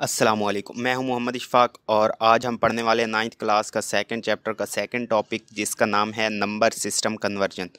असलकुम मैं हूँ मोहम्मद इशफाक और आज हम पढ़ने वाले नाइन्थ क्लास का सेकंड चैप्टर का सेकंड टॉपिक जिसका नाम है नंबर सिस्टम कन्वर्जन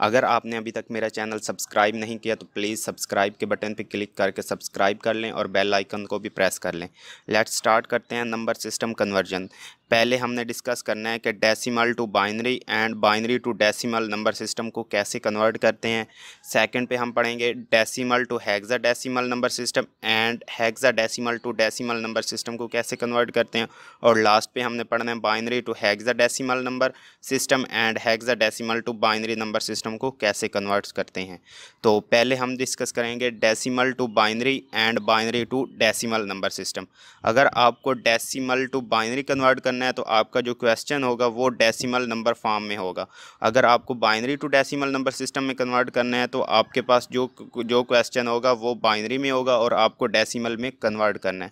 अगर आपने अभी तक मेरा चैनल सब्सक्राइब नहीं किया तो प्लीज़ सब्सक्राइब के बटन पर क्लिक करके सब्सक्राइब कर लें और बेल आइकन को भी प्रेस कर लें. लेट स्टार्ट करते हैं नंबर सिस्टम कन्वर्जन पहले हमने डिस्कस करना है कि decimal to binary and binary to decimal number system को कैसे कन्वर्ट करते हैं. सेकंड पे हम पढ़ेंगे decimal to hexadecimal number system and hexadecimal to decimal number system को कैसे कन्वर्ट करते हैं? और लास्ट पे हमने पढ़ना है binary to hexadecimal number system and hexadecimal to binary number system को कैसे कन्वर्ट करते हैं? तो पहले हम डिस्कस करेंगे decimal to binary and binary to decimal number system अगर आपको डेसिमल टू बाइनरी कन्वर्ट करना है तो आपका जो क्वेश्चन होगा, वो डेसिमल नंबर फॉर्म में होगा. अगर आपको binary to decimal number system में कन्वर्ट करना है तो आपके पास जो जो क्वेश्चन होगा, वो बाइनरी में होगा और आपको डेसिमल में कन्वर्ट करना है.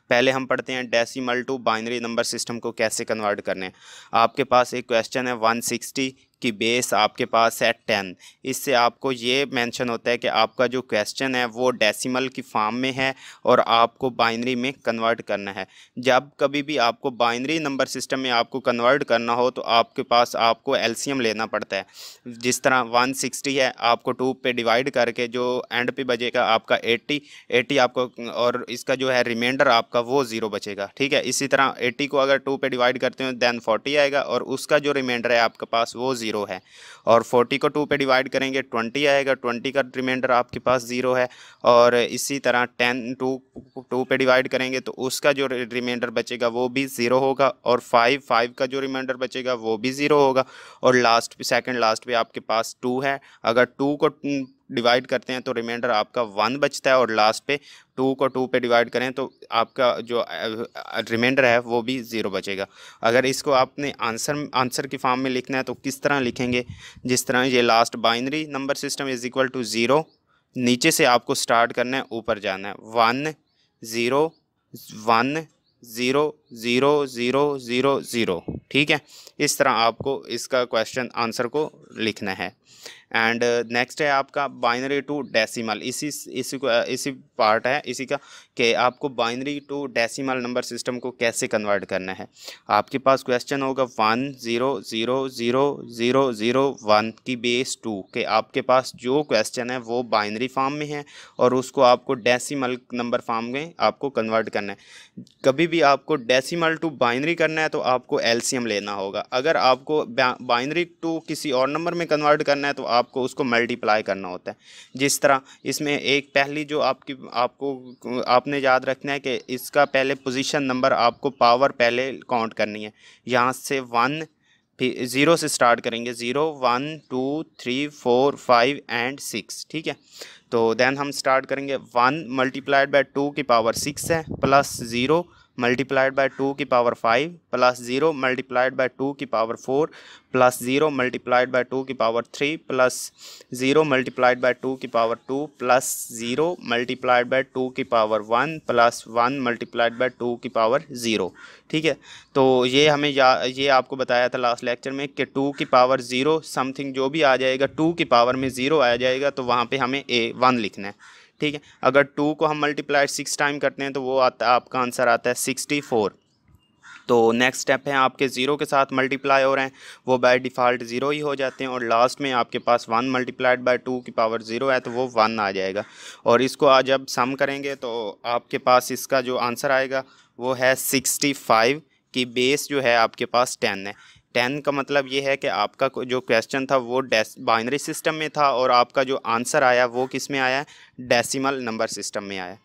पहले हम पढ़ते हैं decimal to binary number system को कैसे कन्वर्ट करने हैं। आपके पास एक क्वेश्चन है वन सिक्सटी कि बेस, आपके पास है टेन। इससे आपको ये मेंशन होता है कि आपका जो क्वेश्चन है वो डेसिमल की फॉर्म में है और आपको बाइनरी में कन्वर्ट करना है। जब कभी भी आपको बाइनरी नंबर सिस्टम में आपको कन्वर्ट करना हो तो आपके पास आपको एलसीएम लेना पड़ता है। जिस तरह 160 है, आपको टू पे डिवाइड करके जो एंड पे बजेगा आपका 80 80 आपको और इसका जो है रिमाइंडर आपका वो ज़ीरो बचेगा, ठीक है? इसी तरह 80 को अगर टू पे डिवाइड करते हो दैन 40 आएगा और उसका जो रिमाइंडर है आपके पास वो ज़ीरो है। और फोर्टी को टू पे डिवाइड करेंगे, ट्वेंटी आएगा, ट्वेंटी का रिमाइंडर आपके पास ज़ीरो है। और इसी तरह टेन टू टू पे डिवाइड करेंगे तो उसका जो रिमाइंडर बचेगा वो भी ज़ीरो होगा और फाइव फाइव का जो रिमाइंडर बचेगा वो भी ज़ीरो होगा। और लास्ट सेकंड लास्ट पे आपके पास टू है। अगर टू को डिवाइड करते हैं तो रिमाइंडर आपका वन बचता है और लास्ट पे टू को टू पे डिवाइड करें तो आपका जो रिमाइंडर है, वो भी ज़ीरो बचेगा। अगर इसको आपने आंसर आंसर की फॉर्म में लिखना है तो किस तरह लिखेंगे? जिस तरह ये last binary number system is equal to zero नीचे से आपको स्टार्ट करना है, ऊपर जाना है। One zero one zero zero zero zero zero ठीक है? इस तरह आपको इसका क्वेश्चन आंसर को लिखना है। एंड नेक्स्ट है आपका बाइनरी टू डेसिमल इसी इसी को इसी पार्ट है, इसी का कि आपको binary to decimal number system को कैसे कन्वर्ट करना है। आपके पास क्वेश्चन होगा one zero zero zero zero zero one की बेस टू के आपके पास जो क्वेश्चन है वो बाइनरी फॉर्म में है और उसको आपको डेसिमल नंबर फॉर्म में आपको कन्वर्ट करना है। कभी भी आपको डेसिमल टू बाइनरी करना है तो आपको एलसीएम लेना होगा। अगर आपको बाइनरी टू किसी और नंबर में कन्वर्ट करना है तो आप आपको उसको मल्टीप्लाई करना होता है। जिस तरह इसमें एक पहली जो आपकी, आपको, आपने याद रखना है कि इसका पहले पोजीशन नंबर आपको पावर पहले काउंट करनी है। यहाँ से वन ज़ीरो से स्टार्ट करेंगे। Zero one two three four five and six ठीक है? तो देन हम स्टार्ट करेंगे। वन मल्टीप्लाइड बाय टू की पावर सिक्स है plus zero multiplied by two की power five plus zero multiplied by two की power four plus zero multiplied by two की power three plus zero multiplied by two की power two plus zero multiplied by two की power one plus one multiplied by two की power zero ठीक है? तो ये हमें या, ये आपको बताया था लास्ट लेक्चर में कि टू की पावर ज़ीरो समथिंग जो भी आ जाएगा टू की पावर में ज़ीरो आ जाएगा तो वहाँ पर हमें ए वन लिखना है। ठीक है? अगर टू को हम मल्टीप्लाई सिक्स टाइम करते हैं तो वो आता, आपका आंसर आता है सिक्सटी फोर तो नेक्स्ट स्टेप है, आपके ज़ीरो के साथ मल्टीप्लाई हो रहे हैं, वो बाय डिफ़ॉल्ट ज़ीरो ही हो जाते हैं, और लास्ट में आपके पास वन मल्टीप्लाइड बाय टू की पावर ज़ीरो है तो वो वन आ जाएगा. और इसको आज जब सम करेंगे तो आपके पास इसका जो आंसर आएगा, वो है सिक्सटी फाइव की बेस जो है, आपके पास टेन है. टेन का मतलब ये है कि आपका जो क्वेश्चन था वो बाइनरी सिस्टम में था और आपका जो आंसर आया वो किसमें आया? डेसिमल नंबर सिस्टम में आया।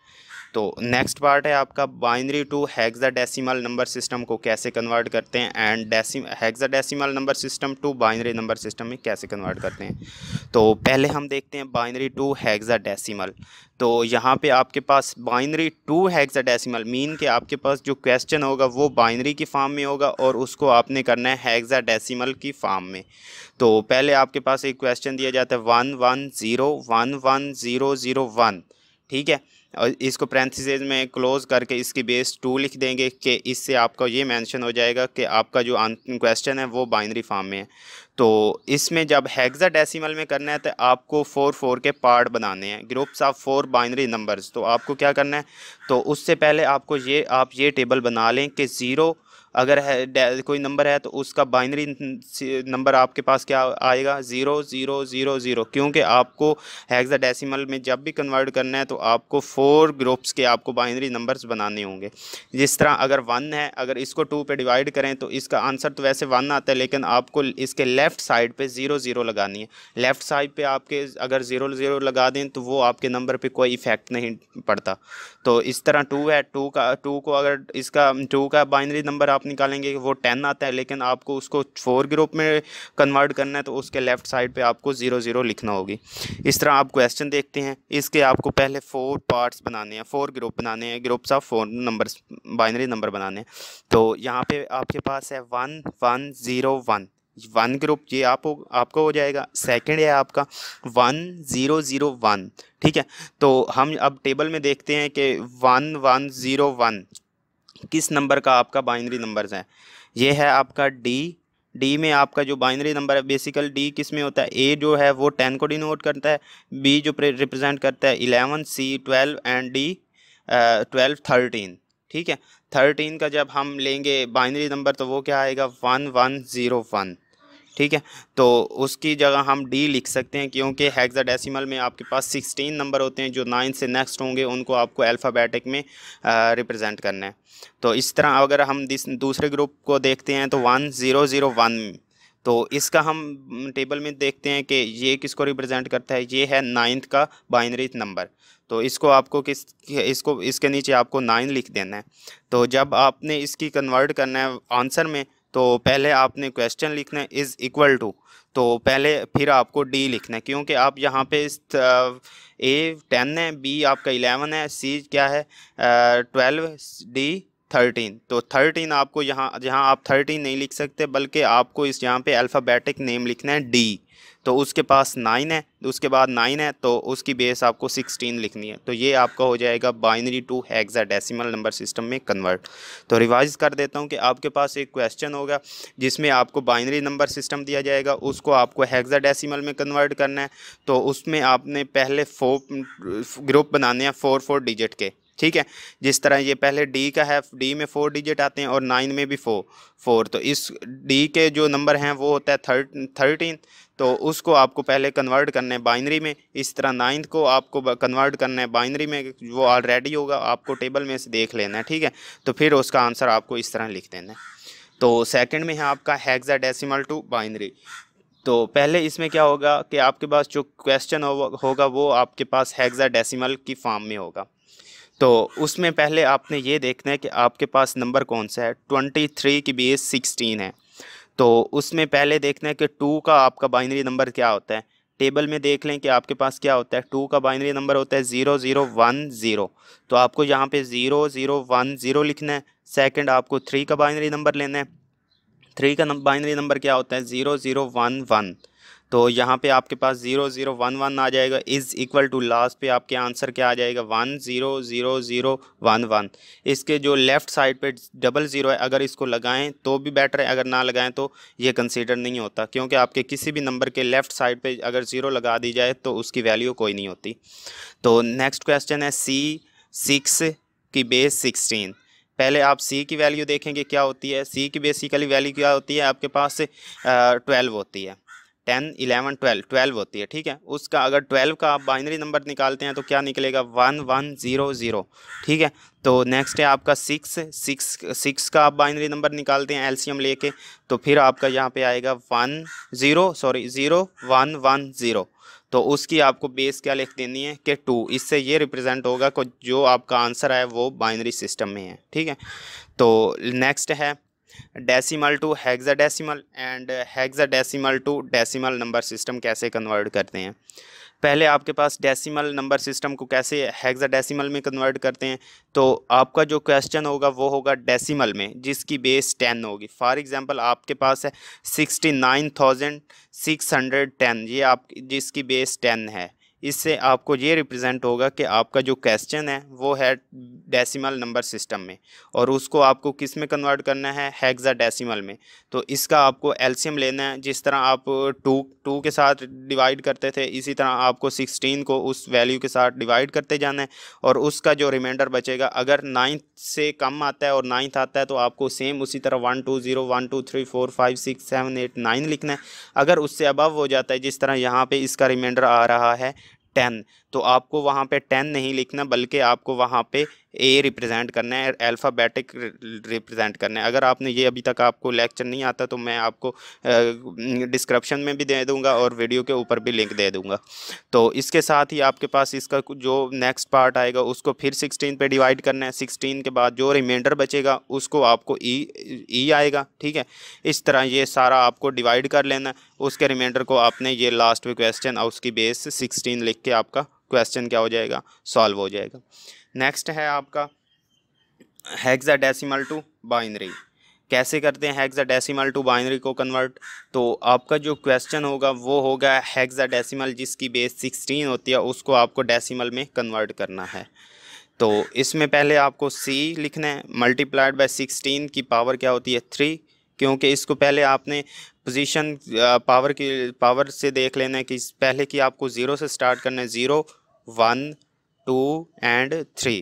तो नेक्स्ट पार्ट है आपका binary to hexadecimal number system को कैसे कन्वर्ट करते हैं and decim hexadecimal number system to binary number system में कैसे कन्वर्ट करते हैं। तो पहले हम देखते हैं बाइनरी टू हेक्सा डेसिमल तो यहाँ पे आपके पास binary to hexadecimal mean के आपके पास जो क्वेश्चन होगा वो बाइनरी की फॉर्म में होगा और उसको आपने करना है हेक्सा डेसिमल की फॉर्म में। तो पहले आपके पास एक क्वेश्चन दिया जाता है one one zero one one zero zero one ठीक है? और इसको प्रेंथिस में क्लोज करके इसकी बेस टू लिख देंगे कि इससे आपका ये मेंशन हो जाएगा कि आपका जो क्वेश्चन है वो बाइनरी फॉर्म में है। तो इसमें जब हेक्सा डेसिमल में करना है तो आपको फोर फोर के पार्ट बनाने हैं। Groups of four binary numbers तो आपको क्या करना है? तो उससे पहले आपको ये, आप ये टेबल बना लें कि ज़ीरो अगर है कोई नंबर है तो उसका बाइनरी नंबर आपके पास क्या आएगा? Zero zero zero zero. क्योंकि आपको हेक्सा डेसिमल में जब भी कन्वर्ट करना है तो आपको फोर ग्रुप्स के आपको बाइनरी नंबर्स बनाने होंगे। जिस तरह अगर वन है, अगर इसको टू पे डिवाइड करें तो इसका आंसर तो वैसे वन आता है, लेकिन आपको इसके लेफ़्ट साइड पर ज़ीरो ज़ीरो लगानी है। लेफ़्ट साइड पर आपके अगर ज़ीरो ज़ीरो लगा दें तो वो आपके नंबर पर कोई इफ़ेक्ट नहीं पड़ता। तो इस तरह टू है टू का टू को अगर इसका टू का बाइनरी नंबर आप निकालेंगे वो टेन आता है, लेकिन आपको उसको फोर ग्रुप में कन्वर्ट करना है तो उसके लेफ़्ट साइड पे आपको ज़ीरो ज़ीरो लिखना होगी। इस तरह आप क्वेश्चन देखते हैं। इसके आपको पहले फोर पार्ट्स बनाने हैं। फोर ग्रुप बनाने हैं। Groups of four number binary number बनाने हैं। तो यहाँ पे आपके पास है one one zero one one group ये आप आपको हो जाएगा। सेकंड है आपका। वन ज़ीरो ज़ीरो वन ठीक है? तो हम अब टेबल में देखते हैं कि वन वन ज़ीरो वन किस नंबर का आपका बाइनरी नंबर्स है? ये है आपका डी डी में आपका जो बाइनरी नंबर है, बेसिकल डी किसमें होता है? ए जो है वो टेन को डिनोट करता है बी जो रिप्रेजेंट करता है eleven C twelve and D twelve thirteen, ठीक है? थर्टीन का जब हम लेंगे बाइनरी नंबर तो वो क्या आएगा? One one zero one. ठीक है? तो उसकी जगह हम डी लिख सकते हैं क्योंकि डेसिमल में आपके पास सिक्सटीन नंबर होते हैं जो नाइन से नेक्स्ट होंगे, उनको आपको अल्फ़ाबेटिक में रिप्रेजेंट करना है। तो इस तरह अगर हम दूसरे ग्रुप को देखते हैं तो वन ज़ीरो ज़ीरो वन तो इसका हम टेबल में देखते हैं कि ये किसको रिप्रेजेंट करता है? ये है नाइन्थ का बाइनरी नंबर तो इसको आपको किस, इसको, इसके नीचे आपको नाइन लिख देना है। तो जब आपने इसकी कन्वर्ट करना है आंसर में तो पहले आपने क्वेश्चन लिखना है इज़ इक्वल टू तो पहले फिर आपको डी लिखना है, क्योंकि आप यहाँ पे ए टेन है बी आपका इलेवन है सी क्या है ट्वेल्व डी थर्टीन। तो थर्टीन आपको यहाँ, जहाँ आप थर्टीन नहीं लिख सकते, बल्कि आपको इस यहाँ पे अल्फ़ाबेटिक नेम लिखना है डी तो उसके पास नाइन है, उसके बाद नाइन है तो उसकी बेस आपको सिक्सटीन लिखनी है। तो ये आपका हो जाएगा binary to hexadecimal number system में कन्वर्ट तो रिवाइज कर देता हूँ कि आपके पास एक क्वेश्चन होगा, जिसमें आपको बाइनरी नंबर सिस्टम दिया जाएगा, उसको आपको हेक्सा डेसिमल में कन्वर्ट करना है। तो उसमें आपने पहले फोर ग्रुप बनाने हैं फोर फोर डिजिट के। ठीक है? जिस तरह ये पहले डी का है डी में फोर डिजिट आते हैं और नाइन में भी फोर फोर तो इस डी के जो नंबर हैं, वो होता है थर्ट थर्टीन तो उसको आपको पहले कन्वर्ट करना है बाइनरी में। इस तरह नाइन्थ को आपको कन्वर्ट करना है बाइनरी में, वो ऑलरेडी होगा। आपको टेबल में से देख लेना है, ठीक है? तो फिर उसका आंसर आपको इस तरह लिख देना है। तो सेकंड में है आपका हेक्सा डेसिमल टू बाइनरी तो पहले इसमें क्या होगा कि आपके पास जो क्वेश्चन होगा वो आपके पास हेक्सा डेसिमल की फॉर्म में होगा। तो उसमें पहले आपने ये देखना है कि आपके पास नंबर कौन सा है? ट्वेंटी थ्री की बेस सिक्सटीन है। तो उसमें पहले देखना है कि टू का आपका बाइनरी नंबर क्या होता है? टेबल में देख लें कि आपके पास क्या होता है? टू का बाइनरी नंबर होता है ज़ीरो ज़ीरो, वन, ज़ीरो। तो आपको यहाँ पे ज़ीरो ज़ीरो, वन, ज़ीरो लिखना है। सेकंड आपको थ्री का बाइनरी नंबर लेना है। थ्री का बाइनरी नंबर क्या होता है? Zero zero, one one. तो यहाँ पे आपके पास ज़ीरो ज़ीरो वन वन आ जाएगा। इज़ इक्वल टू लास्ट पे आपके आंसर क्या आ जाएगा? One zero zero zero one one इसके जो लेफ़्ट साइड पे डबल ज़ीरो है, अगर इसको लगाएँ तो भी बेटर है, अगर ना लगाएँ तो ये कंसीडर नहीं होता, क्योंकि आपके किसी भी नंबर के लेफ़्ट साइड पे अगर ज़ीरो लगा दी जाए तो उसकी वैल्यू कोई नहीं होती। तो नेक्स्ट क्वेश्चन है सी सिक्स की बेस सिक्सटीन पहले आप सी की वैल्यू देखेंगे, क्या होती है? सी की बेसिकली वैल्यू क्या होती है? आपके पास ट्वेल्व होती है। टेन, इलेवन, ट्वेल्व ट्वेल्व होती है, ठीक है? उसका अगर ट्वेल्व का आप बाइनरी नंबर निकालते हैं तो क्या निकलेगा? वन वन, ज़ीरो ज़ीरो, ठीक है? तो नेक्स्ट है आपका सिक्स सिक्स सिक्स का आप बाइनरी नंबर निकालते हैं एलसीएम लेके तो फिर आपका यहाँ पे आएगा one, zero, sorry, zero, one one, zero. तो उसकी आपको बेस क्या लिख देनी है? कि टू। इससे ये रिप्रेजेंट होगा कि जो आपका आंसर है वो बाइनरी सिस्टम में है, ठीक है? तो नेक्स्ट है decimal to hexadecimal and hexadecimal to decimal number system कैसे कन्वर्ट करते हैं? पहले आपके पास डेसिमल नंबर सिस्टम को कैसे हेक्साडेसिमल में कन्वर्ट करते हैं? तो आपका जो क्वेश्चन होगा, वो होगा डेसिमल में, जिसकी बेस टेन होगी। फॉर एग्जांपल आपके पास है sixty nine thousand six hundred ten ये आप, जिसकी बेस टेन है। इससे आपको ये रिप्रेजेंट होगा कि आपका जो क्वेश्चन है, वो है डेसिमल नंबर सिस्टम में और उसको आपको किसमें कन्वर्ट करना है? हेक्सा डेसिमल में। तो इसका आपको एलसीएम लेना है। जिस तरह आप टू टू के साथ डिवाइड करते थे, इसी तरह आपको सिक्सटीन को उस वैल्यू के साथ डिवाइड करते जाना है और उसका जो रिमाइंडर बचेगा, अगर नाइन्थ से कम आता है और नाइन्थ आता है तो आपको सेम उसी तरह one two zero one two three four five six seven eight nine लिखना है। अगर उससे अबव हो जाता है, जिस तरह यहाँ पर इसका रिमाइंडर आ रहा है टेन तो आपको वहाँ पे टेन नहीं लिखना, बल्कि आपको वहाँ पे ए रिप्रेजेंट करना है अल्फ़ाबेटिक रिप्रेजेंट करना है। अगर आपने ये अभी तक आपको लेक्चर नहीं आता तो मैं आपको डिस्क्रिप्शन में भी दे दूँगा और वीडियो के ऊपर भी लिंक दे दूँगा। तो इसके साथ ही आपके पास इसका जो नेक्स्ट पार्ट आएगा, उसको फिर सिक्सटीन पर डिवाइड करना है। सिक्सटीन के बाद जो रिमाइंडर बचेगा, उसको आपको ई ई आएगा, ठीक है? इस तरह ये सारा आपको डिवाइड कर लेना उसके रिमाइंडर को आपने ये लास्ट में क्वेश्चन और उसकी बेस सिक्सटीन लिख के आपका क्वेश्चन क्या हो जाएगा? सॉल्व हो जाएगा। नेक्स्ट है आपका हेक्सा डेसिमल टू बाइनरी कैसे करते हैं डेसिमल टू बाइनरी को कन्वर्ट तो आपका जो क्वेश्चन होगा, वो होगा हेक्सा डेसिमल जिसकी बेस सिक्सटीन होती है, उसको आपको डेसिमल में कन्वर्ट करना है। तो इसमें पहले आपको सी लिखना है मल्टीप्लाइड बाय सिक्सटीन की पावर क्या होती है? थ्री क्योंकि इसको पहले आपने पोजीशन पावर की पावर से देख लेना है कि पहले की आपको ज़ीरो से स्टार्ट करना है zero one two and three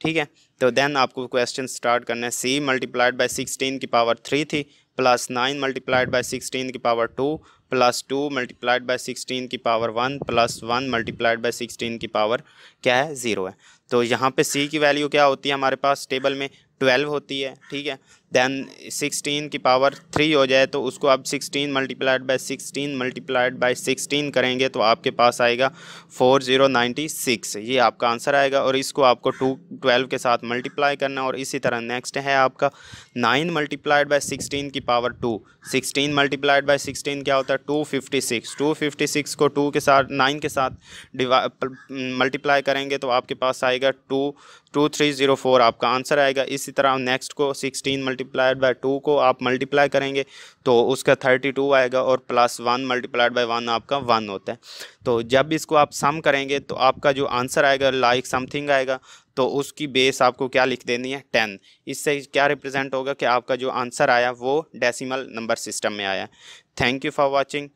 ठीक है? तो देन आपको क्वेश्चन स्टार्ट करना है सी मल्टीप्लाइड बाय सिक्सटीन की पावर थ्री थी plus nine multiplied by sixteen की power two plus two multiplied by sixteen की power one plus one multiplied by sixteen की पावर क्या है? ज़ीरो है। तो यहाँ पे सी की वैल्यू क्या होती है हमारे पास? टेबल में ट्वेल्व होती है, ठीक है? देन सिक्सटीन की पावर थ्री हो जाए तो उसको आप sixteen multiplied by sixteen multiplied by sixteen करेंगे तो आपके पास आएगा फोर ज़ीरो नाइन्टी सिक्स ये आपका आंसर आएगा और इसको आपको टू ट्वेल्व के साथ मल्टीप्लाई करना और इसी तरह नेक्स्ट है आपका नाइन मल्टीप्लाइड बाय सिक्सटीन की power two sixteen multiplied by sixteen क्या होता है? Two fifty six two fifty six को टू के साथ नाइन के साथ मल्टीप्लाई करेंगे तो आपके पास आएगा two two three zero four आपका आंसर आएगा. इसी तरह नेक्स्ट को सिक्सटीन मल्टीप्लाइड बाय टू को आप मल्टीप्लाई करेंगे तो उसका थर्टी टू आएगा और plus one multiplied by one आपका वन होता है। तो जब इसको आप सम करेंगे तो आपका जो आंसर आएगा लाइक समथिंग आएगा तो उसकी बेस आपको क्या लिख देनी है? टेन इससे क्या रिप्रेजेंट होगा कि आपका जो आंसर आया, वो डेसीमल नंबर सिस्टम में आया। Thank you for watching